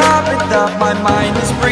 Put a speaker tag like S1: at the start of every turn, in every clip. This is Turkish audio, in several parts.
S1: habit that my mind is breathing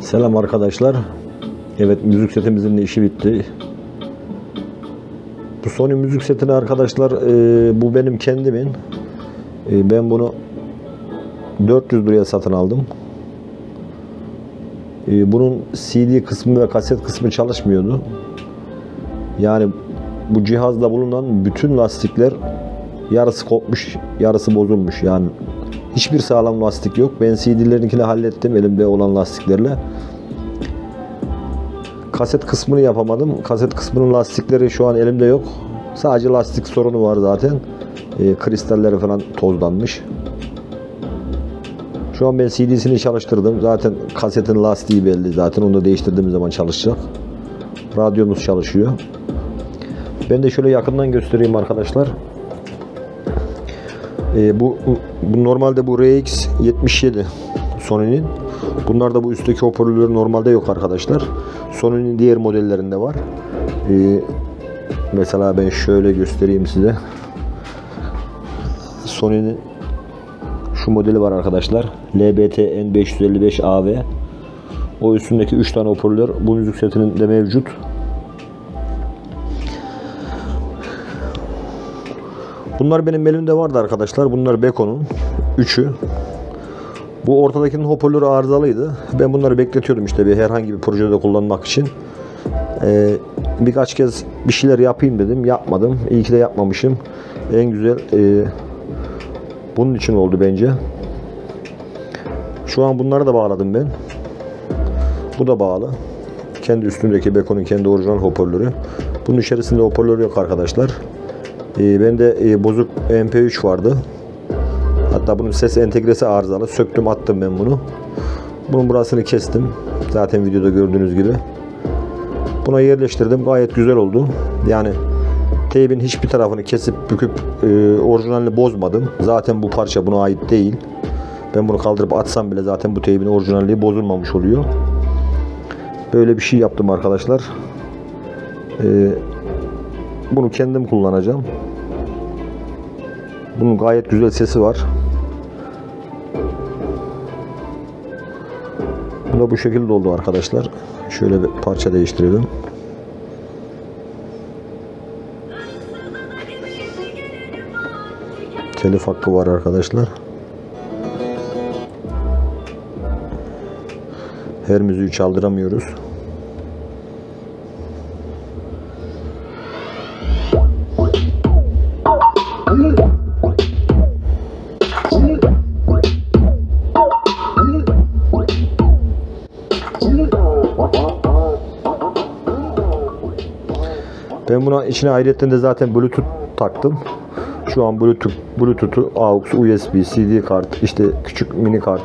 S2: Selam arkadaşlar. Evet müzik setimizin işi bitti. Bu Sony müzik setini arkadaşlar e, bu benim kendimin. E, ben bunu 400 liraya satın aldım. E, bunun CD kısmı ve kaset kısmı çalışmıyordu. Yani bu cihazda bulunan bütün lastikler yarısı kopmuş, yarısı bozulmuş. Yani hiçbir sağlam lastik yok. Ben CD'lerinkini hallettim elimde olan lastiklerle. Kaset kısmını yapamadım. Kaset kısmının lastikleri şu an elimde yok. Sadece lastik sorunu var zaten. E, kristalleri falan tozlanmış. Şu an ben CD'sini çalıştırdım. Zaten kasetin lastiği belli zaten. Onu da değiştirdiğim zaman çalışacak. Radyomuz çalışıyor. Ben de şöyle yakından göstereyim arkadaşlar. E, bu, bu normalde bu RX 77 Sony'nin. Bunlar da bu üstteki hoparlörleri normalde yok arkadaşlar. Sony'nin diğer modellerinde var. E, mesela ben şöyle göstereyim size. Sony'nin şu modeli var arkadaşlar. LBT N555 AV. O üstündeki 3 tane hoparlör bu müzik setinin de mevcut. Bunlar benim elimde vardı arkadaşlar. Bunlar Beko'nun. Üçü. Bu ortadakinin hoparlörü arızalıydı. Ben bunları bekletiyordum işte bir herhangi bir projede kullanmak için. Ee, birkaç kez bir şeyler yapayım dedim. Yapmadım. İyi ki de yapmamışım. En güzel e, bunun için oldu bence. Şu an bunları da bağladım ben. Bu da bağlı. Kendi üstündeki Beko'nun kendi orijinal hoparlörü. Bunun içerisinde hoparlör yok arkadaşlar. Ee, bende e, bozuk MP3 vardı. Hatta bunun ses entegresi arızalı. Söktüm attım ben bunu. Bunun burasını kestim. Zaten videoda gördüğünüz gibi. Buna yerleştirdim. Gayet güzel oldu. Yani Teybin hiçbir tarafını kesip büküp e, orijinalini bozmadım. Zaten bu parça buna ait değil. Ben bunu kaldırıp atsam bile zaten bu teybin orijinalliği bozulmamış oluyor. Böyle bir şey yaptım arkadaşlar. E, bunu kendim kullanacağım. Bunun gayet güzel sesi var. Bu da bu şekilde oldu arkadaşlar. Şöyle bir parça değiştirelim. Telif hakkı var arkadaşlar. Her müziği çaldıramıyoruz. Ben buna içine ayrıyetten de zaten Bluetooth taktım. Şu an Bluetooth, Bluetooth'u, AUX, USB, CD kart, işte küçük mini kart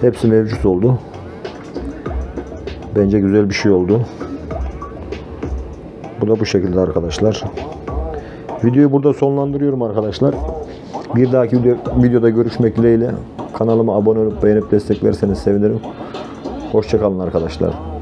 S2: hepsi mevcut oldu. Bence güzel bir şey oldu. Bu da bu şekilde arkadaşlar. Videoyu burada sonlandırıyorum arkadaşlar. Bir dahaki video, videoda görüşmek dileğiyle. Kanalıma abone olup beğenip desteklerseniz sevinirim. Hoşçakalın arkadaşlar.